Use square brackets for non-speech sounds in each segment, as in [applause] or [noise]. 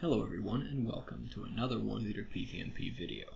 Hello everyone and welcome to another 1 liter PvMP video.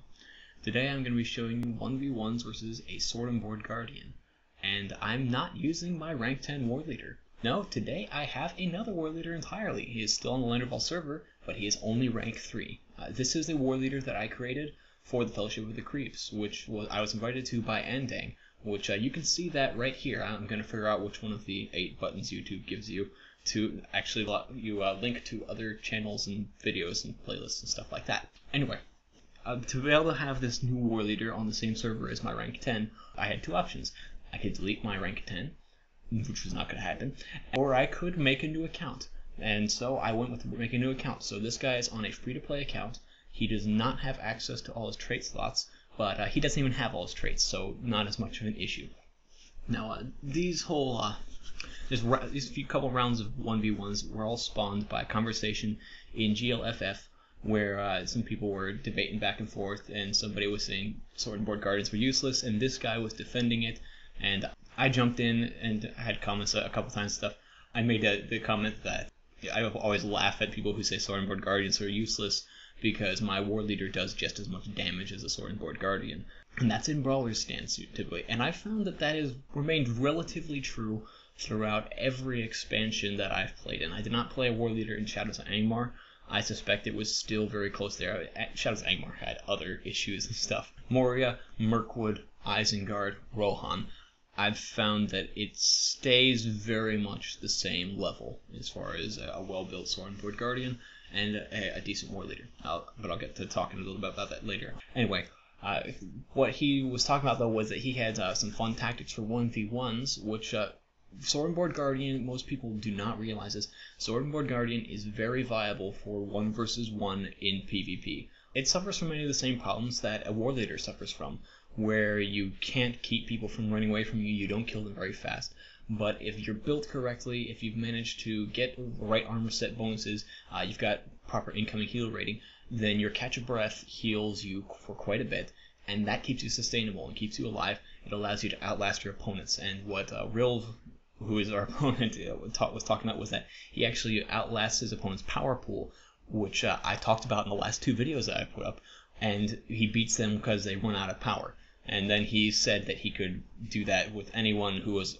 Today I'm going to be showing you 1v1s versus a Sword and Board Guardian. And I'm not using my rank 10 War Leader. No, today I have another War Leader entirely. He is still on the Landroval server, but he is only rank 3. Uh, this is the War Leader that I created for the Fellowship of the Creeps, which was, I was invited to by Andang, which uh, you can see that right here. I'm going to figure out which one of the 8 buttons YouTube gives you to actually let you uh, link to other channels and videos and playlists and stuff like that. Anyway, uh, to be able to have this new war leader on the same server as my rank 10, I had two options. I could delete my rank 10, which was not going to happen, or I could make a new account. And so I went with making a new account. So this guy is on a free-to-play account. He does not have access to all his trait slots, but uh, he doesn't even have all his traits, so not as much of an issue. Now, uh, these whole uh, this, these few couple rounds of 1v1s were all spawned by a conversation in GLFF where uh, some people were debating back and forth, and somebody was saying sword and board guardians were useless, and this guy was defending it, and I jumped in and I had comments a, couple times stuff. I made a, the comment that I always laugh at people who say sword and board guardians are useless because my war leader does just as much damage as a sword and board guardian. And that's in Brawler's stance typically. And I found that that has remained relatively true throughout every expansion that I've played in. I did not play a war leader in Shadows of Angmar. I suspect it was still very close there. Shadows of Angmar had other issues and stuff. Moria, Mirkwood, Isengard, Rohan. I've found that it stays very much the same level as far as a well-built sword and board guardian and a, a decent war leader. I'll, but I'll get to talking a little bit about that later. Anyway, uh, what he was talking about though was that he had uh, some fun tactics for 1v1s, which uh, Sword and Board Guardian, most people do not realize this. Sword and Board Guardian is very viable for one versus one in PvP. It suffers from many of the same problems that a War Leader suffers from, where you can't keep people from running away from you, you don't kill them very fast. But if you're built correctly, if you've managed to get the right armor set bonuses, uh, you've got proper incoming heal rating, then your catch of breath heals you for quite a bit, and that keeps you sustainable and keeps you alive. It allows you to outlast your opponents. And what uh, who is our [laughs] opponent, uh, was talking about was that he actually outlasts his opponent's power pool, which uh, I talked about in the last two videos that I put up, and he beats them because they run out of power. And then he said that he could do that with anyone who was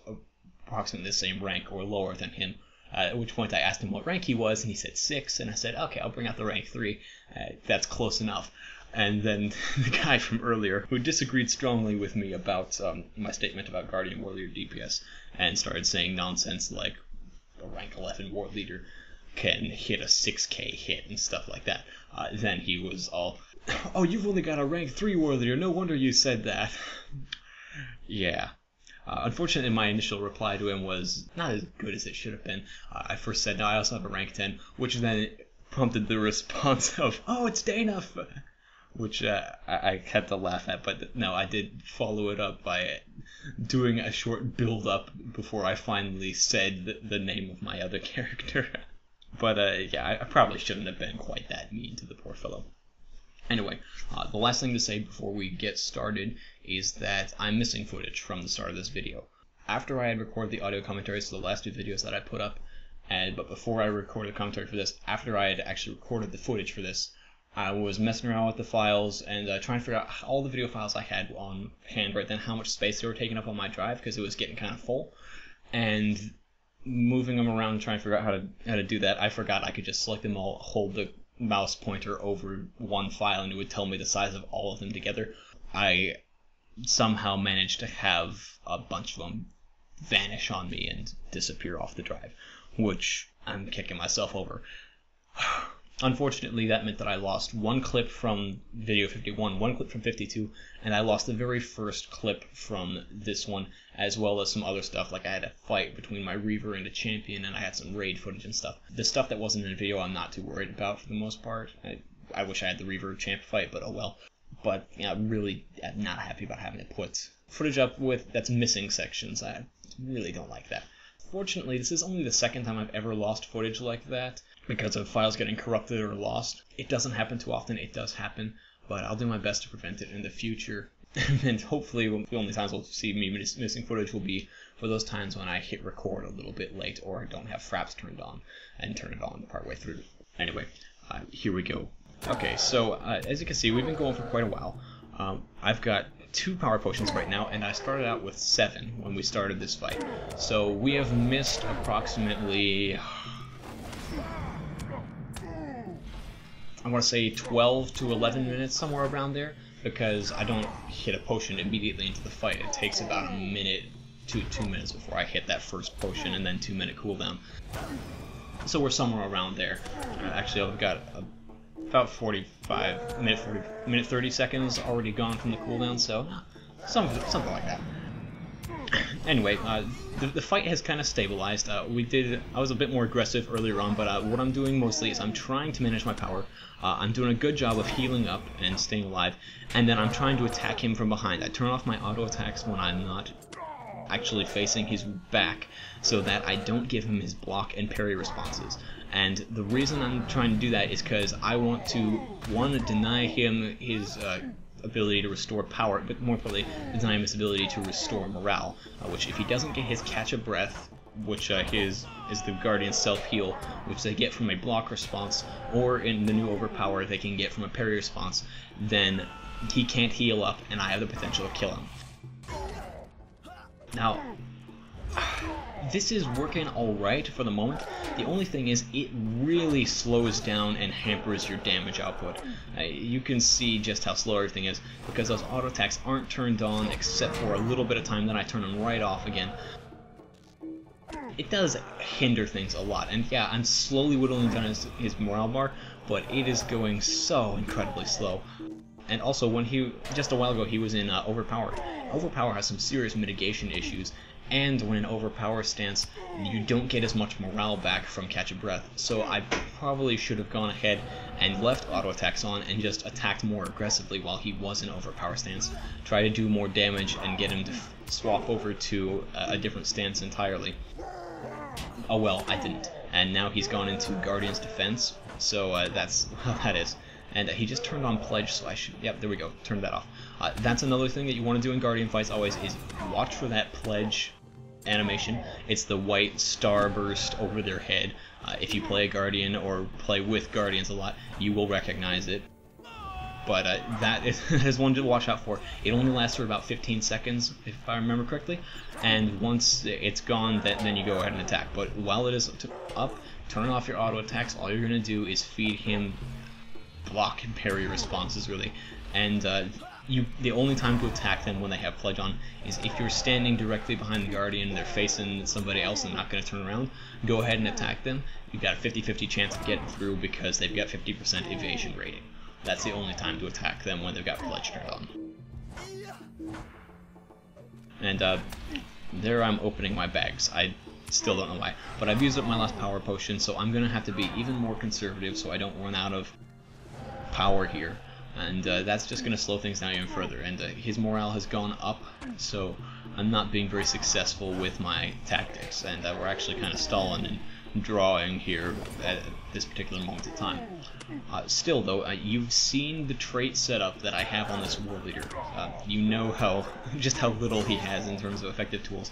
approximately the same rank or lower than him. Uh, at which point I asked him what rank he was, and he said six, and I said, okay, I'll bring out the rank three. Uh, that's close enough. And then [laughs] the guy from earlier, who disagreed strongly with me about um, my statement about Guardian War Leader DPS, and started saying nonsense like a rank 11 War Leader can hit a 6k hit and stuff like that. Uh, then he was all, [laughs] oh, you've only got a rank 3 War Leader, no wonder you said that. [laughs] yeah, uh, unfortunately, my initial reply to him was not as good as it should have been. Uh, I first said, no, I also have a rank 10, which then prompted the response of, oh, it's Dana, which uh, I, I had to laugh at. But no, I did follow it up by doing a short build up before I finally said the, the name of my other [laughs] character. but uh, yeah, I, I probably shouldn't have been quite that mean to the poor fellow. Anyway, uh, the last thing to say before we get started is that I'm missing footage from the start of this video. After I had recorded the audio commentaries for the last two videos that I put up, and but before I recorded the commentary for this, after I had actually recorded the footage for this, I was messing around with the files and uh, trying to figure out all the video files I had on hand right then, how much space they were taking up on my drive because it was getting kind of full, and moving them around trying to figure out how to how to do that. I forgot I could just select them all, hold the mouse pointer over one file, and it would tell me the size of all of them together. I somehow managed to have a bunch of them vanish on me and disappear off the drive, which I'm kicking myself over. [sighs] Unfortunately, that meant that I lost one clip from video 51, one clip from 52, and I lost the very first clip from this one, as well as some other stuff, like I had a fight between my Reaver and a champion, and I had some raid footage and stuff. The stuff that wasn't in the video, I'm not too worried about for the most part. I, I wish I had the Reaver champ fight, but oh well but you know, I'm really uh, not happy about having to put footage up with that's missing sections. I really don't like that. Fortunately, this is only the second time I've ever lost footage like that because of files getting corrupted or lost. It doesn't happen too often. It does happen, but I'll do my best to prevent it in the future. [laughs] and hopefully, the only times we'll see me missing footage will be for those times when I hit record a little bit late or I don't have fraps turned on and turn it on partway through. Anyway, uh, here we go. Okay, so uh, as you can see, we've been going for quite a while. Um, I've got two power potions right now, and I started out with seven when we started this fight. So we have missed approximately, I want to say 12 to 11 minutes, somewhere around there, because I don't hit a potion immediately into the fight. It takes about a minute to two minutes before I hit that first potion, and then two minute cooldown. So we're somewhere around there. Uh, actually, I've got a about 45 minute 40 minute 30 seconds already gone from the cooldown, so some something like that. [coughs] anyway, uh, the, the fight has kind of stabilized. Uh, we did I was a bit more aggressive earlier on, but uh, what I'm doing mostly is I'm trying to manage my power. Uh, I'm doing a good job of healing up and staying alive, and then I'm trying to attack him from behind. I turn off my auto attacks when I'm not actually facing his back so that I don't give him his block and parry responses. And the reason I'm trying to do that is because I want to, one, deny him his uh, ability to restore power, but more importantly, deny him his ability to restore morale, uh, which if he doesn't get his catch of breath, which uh, his is the Guardian self-heal, which they get from a block response, or in the new overpower they can get from a parry response, then he can't heal up, and I have the potential to kill him. Now, this is working alright for the moment. The only thing is it really slows down and hampers your damage output. Uh, you can see just how slow everything is because those auto attacks aren't turned on except for a little bit of time, then I turn them right off again. It does hinder things a lot, and yeah, I'm slowly whittling down his, his morale bar, but it is going so incredibly slow. And also, when he just a while ago he was in uh, Overpower. Overpower has some serious mitigation issues, and when in overpower stance, you don't get as much morale back from catch a breath. So I probably should have gone ahead and left auto attacks on and just attacked more aggressively while he was in overpower stance. Try to do more damage and get him to swap over to a different stance entirely. Oh well, I didn't. And now he's gone into Guardian's Defense, so uh, that's [laughs] how that is. And he just turned on Pledge, so I should... Yep, there we go. Turn that off. Uh, that's another thing that you want to do in Guardian fights always, is watch for that Pledge animation. It's the white starburst over their head. Uh, if you play a Guardian or play with Guardians a lot, you will recognize it. But uh, that is, [laughs] one to watch out for. It only lasts for about 15 seconds, if I remember correctly, and once it's gone, then you go ahead and attack. But while it is up, turn off your auto attacks. All you're going to do is feed him block and parry responses, really. And uh, you the only time to attack them when they have pledge on is if you're standing directly behind the guardian they're facing somebody else and not going to turn around go ahead and attack them. You've got a 50-50 chance of getting through because they've got 50% evasion rating. That's the only time to attack them when they've got pledge turned on. And uh, there I'm opening my bags. I still don't know why but I've used up my last power potion so I'm gonna have to be even more conservative so I don't run out of power here and uh, that's just going to slow things down even further. And uh, his morale has gone up, so I'm not being very successful with my tactics, and uh, we're actually kind of stalling and drawing here at this particular moment in time. Uh, still, though, uh, you've seen the trait setup that I have on this war leader. Uh, you know how [laughs] just how little he has in terms of effective tools.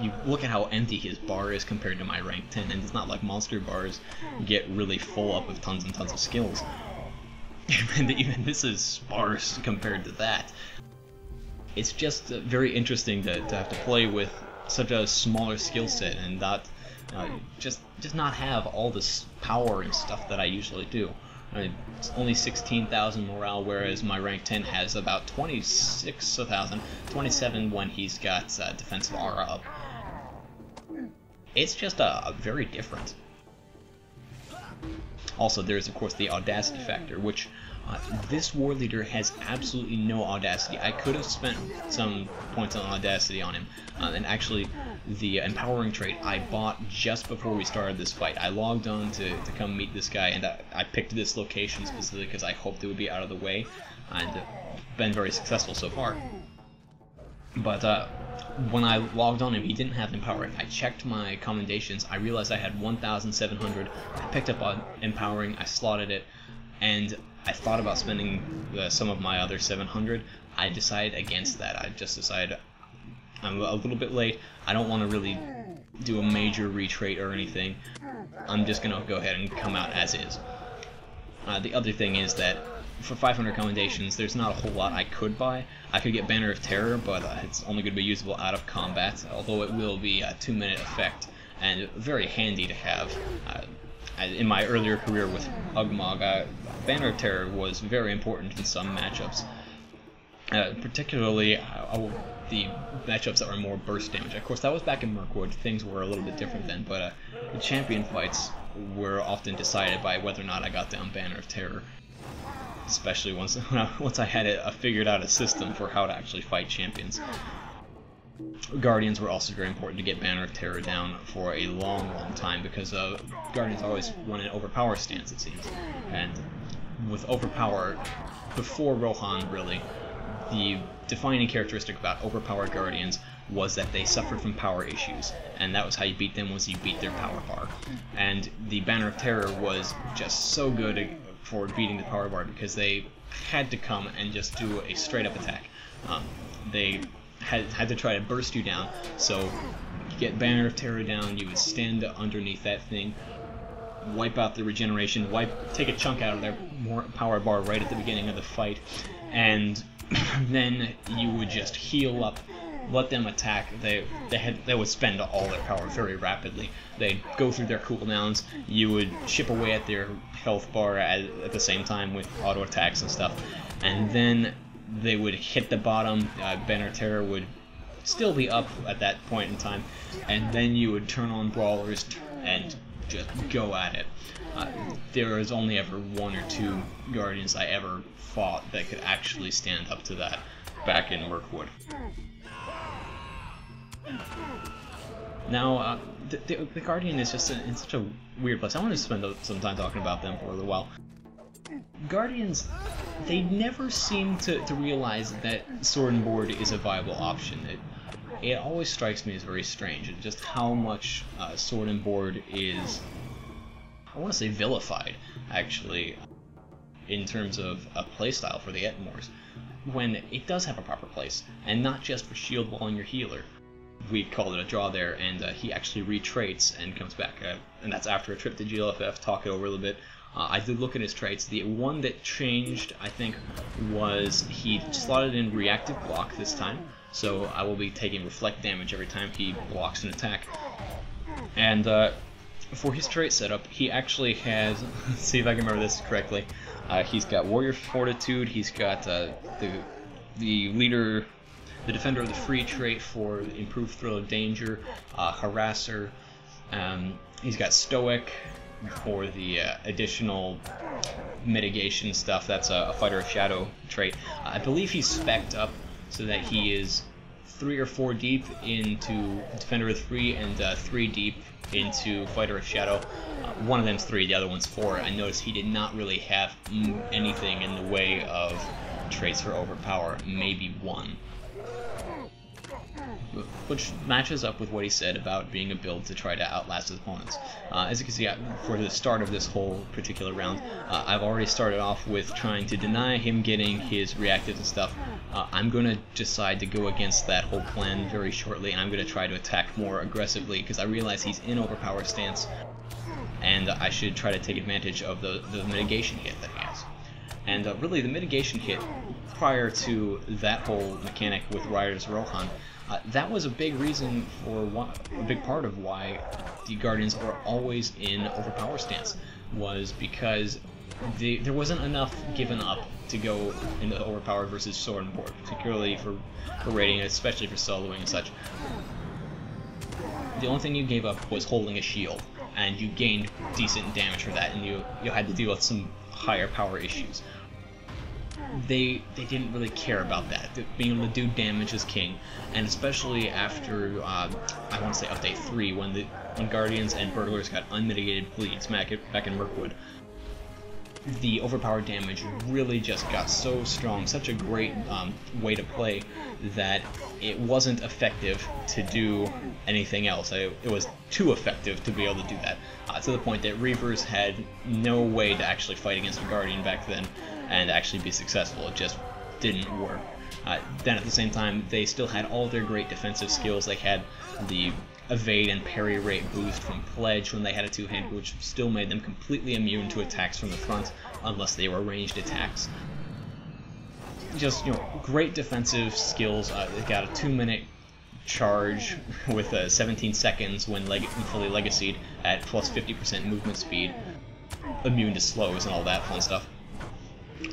You look at how empty his bar is compared to my rank 10, and it's not like monster bars get really full up with tons and tons of skills and even this is sparse compared to that. It's just uh, very interesting to, to have to play with such a smaller skill set and not uh, just just not have all this power and stuff that I usually do. I mean, it's only 16,000 morale, whereas my rank 10 has about 26,000, 27 when he's got uh, defensive aura up. It's just a, a very different. Also, there's of course the audacity factor, which uh, this war leader has absolutely no audacity. I could have spent some points on audacity on him, uh, and actually the empowering trait I bought just before we started this fight. I logged on to, to come meet this guy, and I, I picked this location specifically because I hoped it would be out of the way, and been very successful so far. But uh, when I logged on him, he didn't have empowering. I checked my commendations. I realized I had 1,700. I picked up on empowering. I slotted it, and I thought about spending uh, some of my other 700. I decided against that. I just decided I'm a little bit late. I don't want to really do a major retreat or anything. I'm just gonna go ahead and come out as is. Uh, the other thing is that for 500 commendations, there's not a whole lot I could buy. I could get Banner of Terror, but uh, it's only going to be usable out of combat, although it will be a two-minute effect, and very handy to have. Uh, in my earlier career with Ugmog, uh, Banner of Terror was very important in some matchups. Uh, particularly uh, the matchups that were more burst damage. Of course, that was back in Mirkwood. Things were a little bit different then, but uh, the champion fights were often decided by whether or not I got down Banner of Terror. Especially once [laughs] once I had it, uh, figured out a system for how to actually fight champions. Guardians were also very important to get Banner of Terror down for a long, long time because uh, Guardians always run an overpower stance, it seems. And with overpower, before Rohan, really, the defining characteristic about overpowered Guardians was that they suffered from power issues, and that was how you beat them was you beat their power bar. And the Banner of Terror was just so good for beating the power bar because they had to come and just do a straight up attack. Um, they had, had to try to burst you down, so you get Banner of Terror down, you would stand underneath that thing, wipe out the regeneration, wipe, take a chunk out of their power bar right at the beginning of the fight, and [clears throat] then you would just heal up, let them attack. They they had they would spend all their power very rapidly. They'd go through their cooldowns. You would chip away at their health bar at, at the same time with auto attacks and stuff, and then they would hit the bottom. Uh, Banner Terror would still be up at that point in time, and then you would turn on brawlers and just go at it. Uh, there was only ever one or two Guardians I ever fought that could actually stand up to that back in Mirkwood. Now, uh, the, the, the, Guardian is just in such a weird place. I want to spend some time talking about them for a little while. Guardians, they never seem to, to realize that Sword and Board is a viable option. It, it always strikes me as very strange, just how much uh, Sword and Board is, I want to say vilified, actually in terms of a playstyle for the Ettenmoors, when it does have a proper place, and not just for shield walling your healer. We called it a draw there, and uh, he actually retraits and comes back, uh, and that's after a trip to GLFF, talk it over a little bit. Uh, I did look at his traits. The one that changed, I think, was he slotted in reactive block this time, so I will be taking reflect damage every time he blocks an attack. And uh, for his trait setup, he actually has, [laughs] see if I can remember this correctly, uh, he's got Warrior Fortitude. He's got uh, the the leader, the Defender of the Free trait for improved thrill of danger. Uh, harasser. Um, he's got Stoic for the uh, additional mitigation stuff. That's a, a, Fighter of Shadow trait. I believe he's specced up so that he is three or four deep into Defender of the Free and uh, three deep into Fighter of Shadow. Uh, one of them's three, the other one's four. I noticed he did not really have anything in the way of traits for overpower, maybe one. Which matches up with what he said about being a build to try to outlast his opponents. Uh, as you can see, for the start of this whole particular round, uh, I've already started off with trying to deny him getting his reactives and stuff. Uh, I'm going to decide to go against that whole plan very shortly, and I'm going to try to attack more aggressively because I realize he's in overpower stance, and I should try to take advantage of the, the mitigation hit that he has. And uh, really, the mitigation hit prior to that whole mechanic with Riders Rohan uh, that was a big reason for one, a big part of why the Guardians are always in overpower stance was because they, there wasn't enough given up to go into the overpower versus sword and board, particularly for, for raiding, especially for soloing and such. The only thing you gave up was holding a shield, and you gained decent damage for that, and you, you had to deal with some higher power issues they they didn't really care about that. Being able to do damage is king, and especially after uh, I want to say update three, when the when Guardians and Burglars got unmitigated bleeds back back in Mirkwood, the overpowered damage really just got so strong, such a great um, way to play that it wasn't effective to do anything else. It, it was too effective to be able to do that, uh, to the point that Reavers had no way to actually fight against a Guardian back then and actually be successful. It just didn't work. Uh, then at the same time, they still had all their great defensive skills. They had the evade and parry rate boost from Pledge when they had a two-hand, which still made them completely immune to attacks from the front unless they were ranged attacks. Just, you know, great defensive skills. Uh, they got a two-minute charge [laughs] with uh, 17 seconds when leg fully legacied at plus 50% movement speed, immune to slows and all that fun stuff.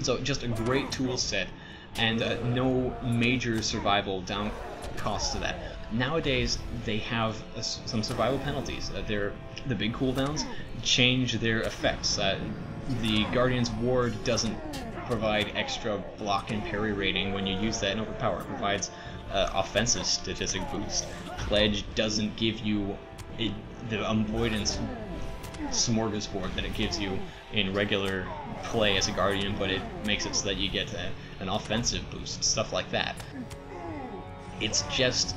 So just a great tool set and uh, no major survival down costs to that. Nowadays, they have uh, some survival penalties. Uh, they're, the big cooldowns change their effects. Uh, the Guardian's Ward doesn't provide extra block and parry rating when you use that in Overpower. It provides uh, offensive statistic boost. Pledge doesn't give you it, the avoidance smorgasbord that it gives you in regular play as a Guardian, but it makes it so that you get a, an offensive boost, stuff like that. It's just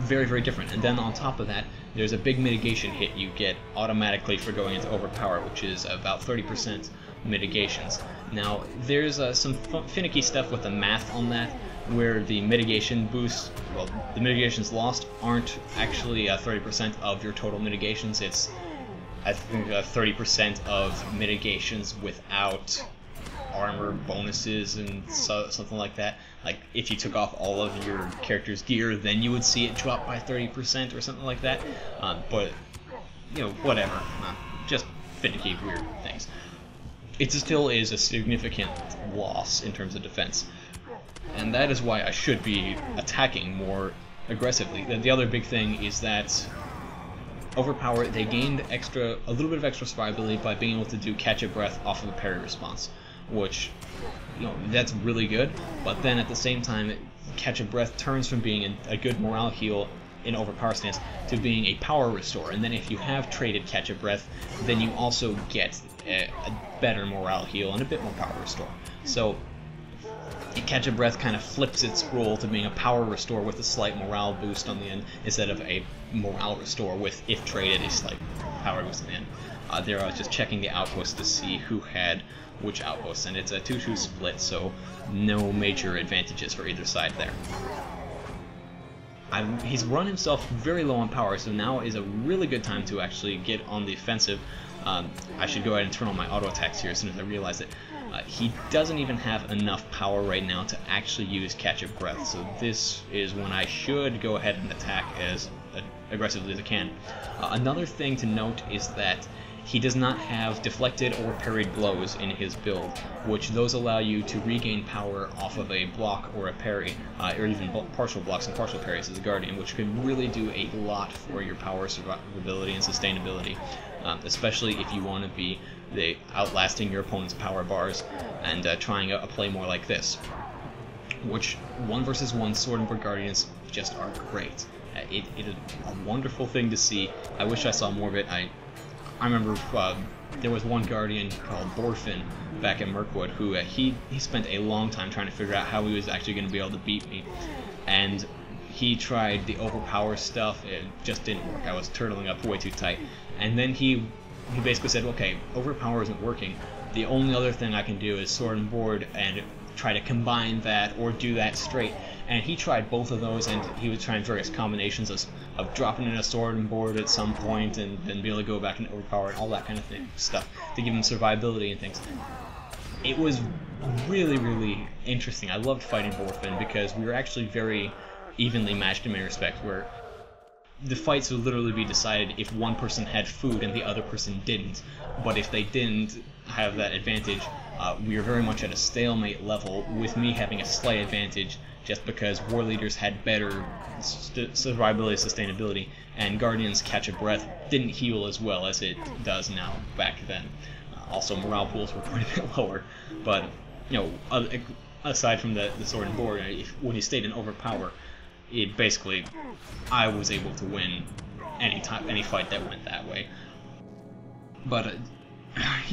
very, very different. And then on top of that, there's a big mitigation hit you get automatically for going into Overpower, which is about 30% mitigations. Now, there's uh, some finicky stuff with the math on that, where the mitigation boosts, well, the mitigations lost aren't actually 30% uh, of your total mitigations. It's, I think, 30% uh, of mitigations without armor bonuses and so, something like that. Like if you took off all of your character's gear, then you would see it drop by 30% or something like that. Um, but you know, whatever. Uh, just finicky weird things. It still is a significant loss in terms of defense, and that is why I should be attacking more aggressively. The, the other big thing is that overpower they gained extra a little bit of extra survivability by being able to do catch a breath off of a parry response which you know that's really good. But then at the same time, catch a breath turns from being a, a good morale heal in overpower stance to being a power restore. And then if you have traded catch a breath, then you also get a, a better morale heal and a bit more power restore. So catch a breath kind of flips its role to being a power restore with a slight morale boost on the end instead of a morale restore with if traded a slight power boost on the end. Uh, there I was just checking the outposts to see who had which outposts, and it's a 2-2 split, so no major advantages for either side there. I'm, he's run himself very low on power, so now is a really good time to actually get on the offensive. Um, I should go ahead and turn on my auto attacks here as soon as I realize it. Uh, he doesn't even have enough power right now to actually use Catch a Breath, so this is when I should go ahead and attack as aggressively as I can. Uh, another thing to note is that he does not have deflected or parried blows in his build, which those allow you to regain power off of a block or a parry, uh, or even partial blocks and partial parries as a Guardian, which can really do a lot for your power survivability and sustainability, um, especially if you want to be the outlasting your opponent's power bars and uh, trying a, a play more like this, which one versus one Sword and Board Guardians just are great. Uh, it, it is a wonderful thing to see. I wish I saw more of it. I I remember uh, there was one guardian called Borfin back in Mirkwood who uh, he he spent a long time trying to figure out how he was actually going to be able to beat me, and he tried the overpower stuff. It just didn't work. I was turtling up way too tight, and then he he basically said, okay, overpower isn't working. The only other thing I can do is sword and board and try to combine that or do that straight. And he tried both of those, and he was trying various combinations of, of dropping in a sword and board at some point, and then be able to go back and overpower and all that kind of thing, stuff to give him survivability and things. It was really, really interesting. I loved fighting Borfin because we were actually very evenly matched in many respects, where the fights would literally be decided if one person had food and the other person didn't. But if they didn't have that advantage, uh, we were very much at a stalemate level, with me having a slight advantage just because war leaders had better st- survivability sustainability, and Guardians Catch a Breath didn't heal as well as it does now back then. Uh, also, morale pools were [laughs] quite a bit lower, but you know, aside from the, the sword and board, if, when he stayed in overpower, it basically I was able to win any time any fight that went that way. But uh,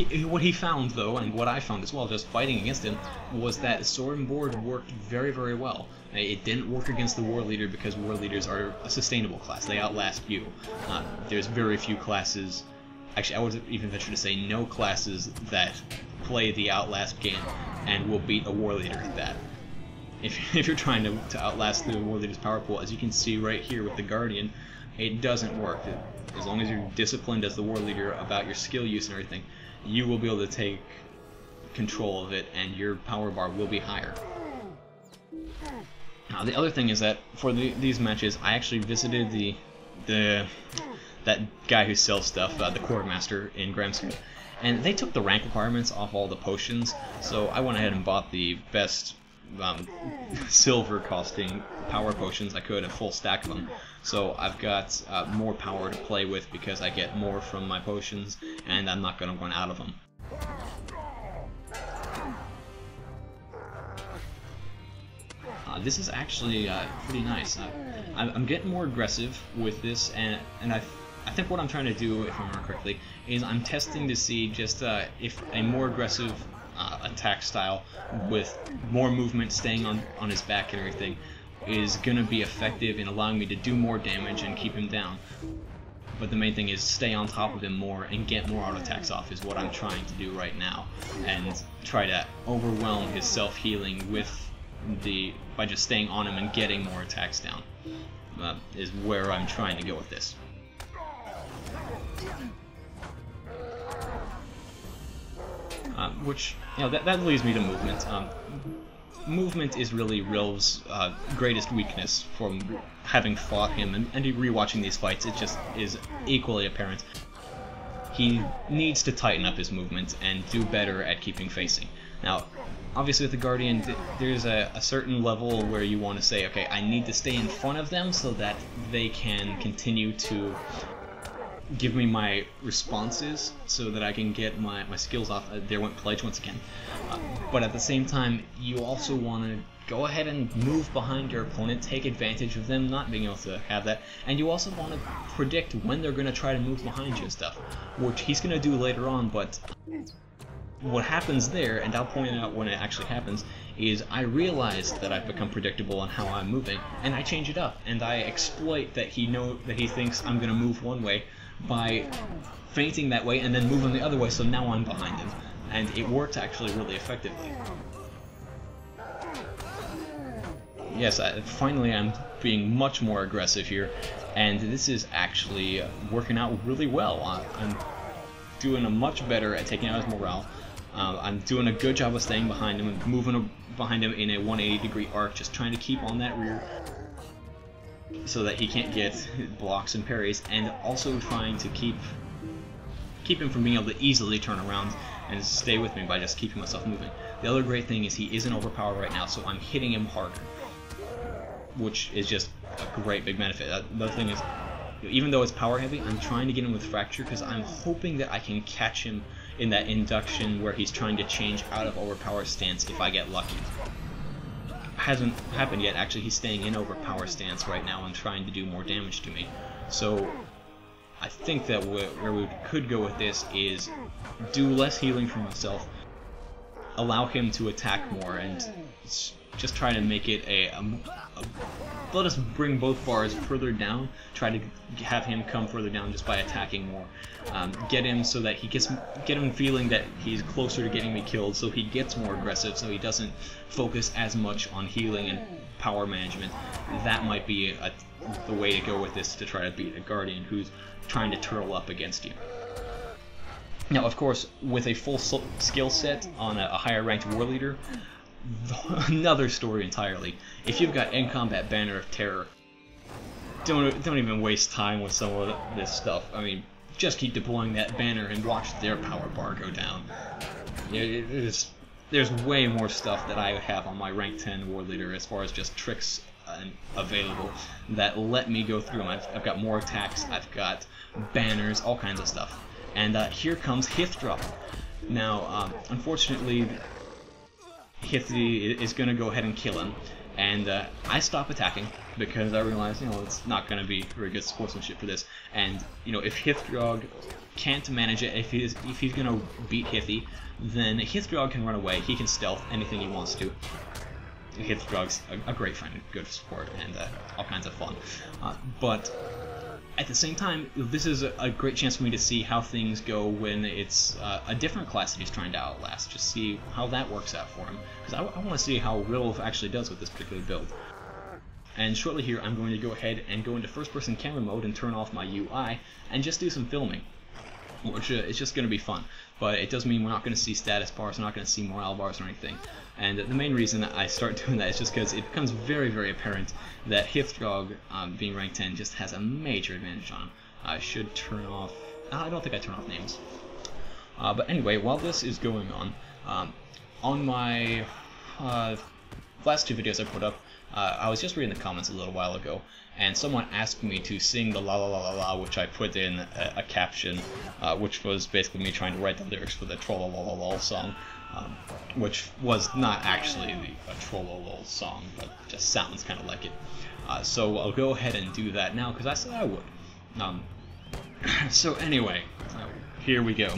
he, what he found, though, and what I found as well, just fighting against him, was that Sword and Board worked very, very well. It didn't work against the War Leader because War Leaders are a sustainable class. They outlast you. Uh, there's very few classes, actually, I would even venture to say no classes that play the Outlast game and will beat a War Leader at that. If, [laughs] if you're trying to, to outlast the War Leader's power pool, as you can see right here with the Guardian, it doesn't work. As long as you're disciplined as the war leader about your skill use and everything, you will be able to take control of it and your power bar will be higher. Now the other thing is that for the, these matches, I actually visited the the that guy who sells stuff, uh, the Quartermaster in Gramsfoot, and they took the rank requirements off all the potions. So I went ahead and bought the best um, silver costing power potions I could, a full stack of them. So I've got uh, more power to play with because I get more from my potions, and I'm not going to run out of them. Uh, this is actually uh, pretty nice. Uh, I'm getting more aggressive with this, and and I, I think what I'm trying to do, if I remember correctly, is I'm testing to see just uh, if a more aggressive uh, attack style with more movement, staying on on his back and everything, is gonna be effective in allowing me to do more damage and keep him down. But the main thing is stay on top of him more and get more auto attacks off is what I'm trying to do right now, and try to overwhelm his self healing with the by just staying on him and getting more attacks down uh, is where I'm trying to go with this. Uh, which, you know, that, that leads me to movement. Um, movement is really Ryl's uh, greatest weakness from having fought him, and, and rewatching these fights, it just is equally apparent. He needs to tighten up his movement and do better at keeping facing. Now, obviously with the Guardian, there's a, a, certain level where you want to say, okay, I need to stay in front of them so that they can continue to give me my responses so that I can get my, my skills off. Uh, there went Pledge once again. Uh, but at the same time, you also want to go ahead and move behind your opponent, take advantage of them not being able to have that, and you also want to predict when they're going to try to move behind you and stuff, which he's going to do later on, but what happens there, and I'll point out when it actually happens, is I realize that I've become predictable on how I'm moving, and I change it up, and I exploit that he know that he thinks I'm gonna move one way by feinting that way and then moving the other way, so now I'm behind him, and it worked actually really effectively. Yes, I, finally I'm being much more aggressive here, and this is actually working out really well. I'm doing a much better at taking out his morale. Uh, I'm doing a good job of staying behind him and moving behind him in a 180 degree arc, just trying to keep on that rear so that he can't get blocks and parries, and also trying to keep keep him from being able to easily turn around and stay with me by just keeping myself moving. The other great thing is he isn't overpowered right now, so I'm hitting him harder, which is just a great big benefit. The thing is, even though it's power heavy, I'm trying to get him with fracture because I'm hoping that I can catch him in that induction where he's trying to change out of overpower stance if I get lucky. Hasn't happened yet, actually he's staying in overpower stance right now and trying to do more damage to me. So I think that where we could go with this is do less healing for myself, allow him to attack more, and just try to make it a, a, a let us bring both bars further down. Try to have him come further down just by attacking more. Um, get him so that he gets get him feeling that he's closer to getting me killed, so he gets more aggressive, so he doesn't focus as much on healing and power management. That might be a, the way to go with this to try to beat a guardian who's trying to turtle up against you. Now, of course, with a full skill set on a, a higher ranked war leader, [laughs] another story entirely. If you've got in combat Banner of Terror, don't don't even waste time with some of this stuff. I mean, just keep deploying that banner and watch their power bar go down. It, there's way more stuff that I have on my rank 10 war leader as far as just tricks uh, available that let me go through them. I've, I've, got more attacks, I've got banners, all kinds of stuff. And uh, here comes Hithdraug. Now, um, unfortunately, Hithri is going to go ahead and kill him. And uh, I stop attacking because I realize, you know, it's not going to be very good sportsmanship for this. And, you know, if Hithdraug can't manage it, if he's, if he's going to beat Hithi, then Hithdraug can run away. He can stealth anything he wants to. Hithdraug's a, a great friend, good support, and uh, all kinds of fun. Uh, but at the same time, this is a, great chance for me to see how things go when it's uh, a different class that he's trying to outlast. Just see how that works out for him. Because I, I want to see how Ryl actually does with this particular build. And shortly here, I'm going to go ahead and go into first-person camera mode and turn off my UI and just do some filming, which uh, is just going to be fun. But it doesn't mean we're not going to see status bars, we're not going to see morale bars or anything. And the main reason I start [laughs] doing that is just because it becomes very, very apparent that Hithdraug, um, being rank 10, just has a major advantage on him. I should turn off... I don't think I turn off names. Uh, but anyway, while this is going on, um, on my uh, last two videos I put up, uh, I was just reading the comments a little while ago, and someone asked me to sing the la la la la la, which I put in a, a caption, uh, which was basically me trying to write the lyrics for the troll la la la song, um, which was not actually the, a troll song, but just sounds kind of like it. Uh, so I'll go ahead and do that now because I said I would. Um, so anyway, here we go.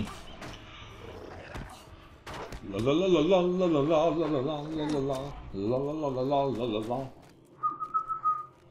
La la la la la la la la la la la la la la la la la la la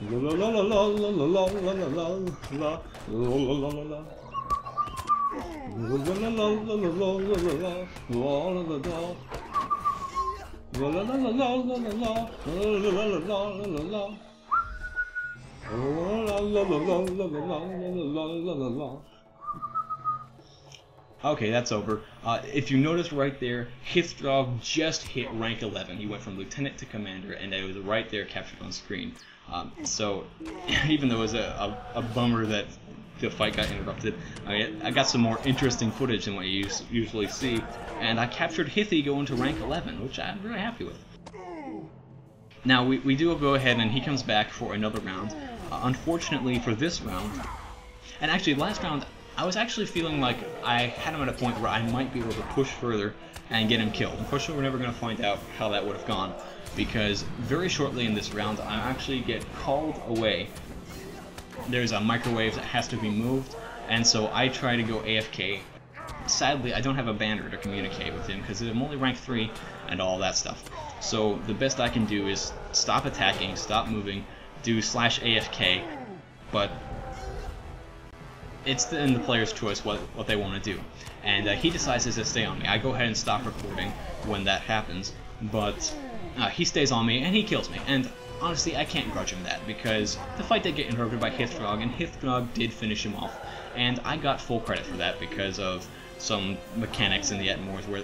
la la La la la la la la la la la la la la Okay, that's over. Uh, if you notice right there, Hithdraug just hit rank 11. He went from lieutenant to commander, and it was right there captured on screen. Um, so, [laughs] even though it was a, a, a, bummer that the fight got interrupted, I, I, got some more interesting footage than what you usually see, and I captured Hithy going to rank 11, which I'm really happy with. Now, we, we do go ahead and he comes back for another round. Uh, unfortunately for this round, and actually last round, I was actually feeling like I had him at a point where I might be able to push further and get him killed. Unfortunately, we're never going to find out how that would have gone, because very shortly in this round, I actually get called away. There's a microwave that has to be moved, and so I try to go AFK. Sadly, I don't have a banner to communicate with him, because I'm only rank 3 and all that stuff. So the best I can do is stop attacking, stop moving, do slash AFK, but it's in the player's choice what, what they want to do. And uh, he decides to stay on me. I go ahead and stop recording when that happens, but uh, he stays on me and he kills me. And honestly, I can't grudge him that because the fight did get interrupted by Hithdraug, and Hithdraug did finish him off. And I got full credit for that because of some mechanics in the Ettenmoors where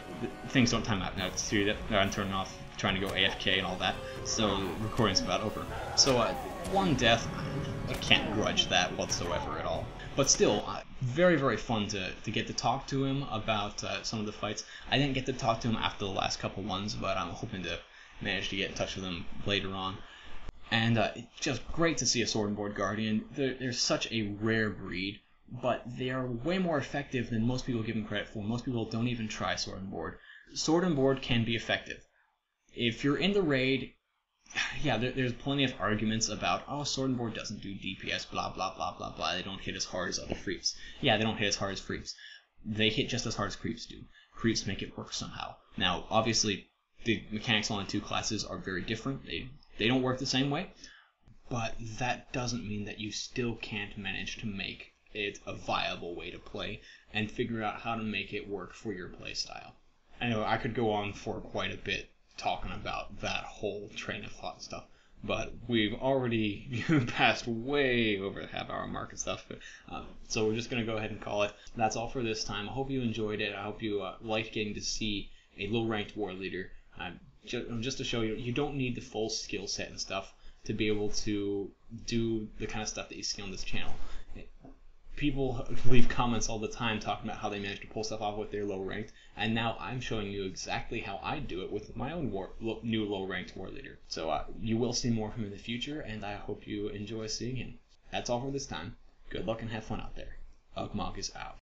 things don't time out. Now, see that I'm turning off trying to go AFK and all that, so recording's about over. So uh, one death, I can't grudge that whatsoever. But still, uh, very, very fun to, to get to talk to him about uh, some of the fights. I didn't get to talk to him after the last couple ones, but I'm hoping to manage to get in touch with him later on. And uh, just great to see a Sword and Board Guardian. They're, they're such a rare breed, but they are way more effective than most people give them credit for. Most people don't even try Sword and Board. Sword and Board can be effective if you're in the raid, [sighs] yeah, there, there's plenty of arguments about, oh, Sword and Board doesn't do DPS, blah, blah, blah, blah, blah. They don't hit as hard as other creeps. Yeah, they don't hit as hard as creeps. They hit just as hard as creeps do. Creeps make it work somehow. Now, obviously, the mechanics on the two classes are very different. They, they don't work the same way. But that doesn't mean that you still can't manage to make it a viable way to play and figure out how to make it work for your playstyle. I know I could go on for quite a bit talking about that whole train of thought stuff. But we've already [laughs] passed way over the half hour mark and stuff. Um, so we're just going to go ahead and call it. That's all for this time. I hope you enjoyed it. I hope you uh, liked getting to see a low ranked war leader. Um, just to show you, you don't need the full skill set and stuff to be able to do the kind of stuff that you see on this channel people leave comments all the time talking about how they managed to pull stuff off with their low ranked, and now I'm showing you exactly how I do it with my own war, lo, new low ranked war leader. So uh, you will see more of him in the future, and I hope you enjoy seeing him. That's all for this time. Good luck and have fun out there. Ugmog is out.